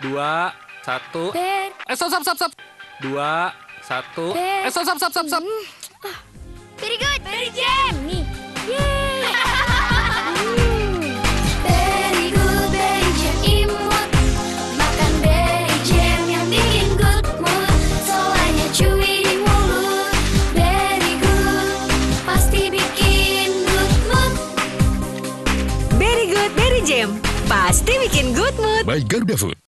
dua, satu. Eh, stop, stop, stop, stop. Dua, satu. Eh, stop, stop, stop, stop, stop. Hmm. Ah. Very good. Very jam. Nih. Yeay. Very good, very jam imut. Makan berry jam yang bikin good mood. Selainya cuy di mulut. Very good, pasti bikin good mood. Very good, very jam. Pasti bikin good mood. By Garuda Food.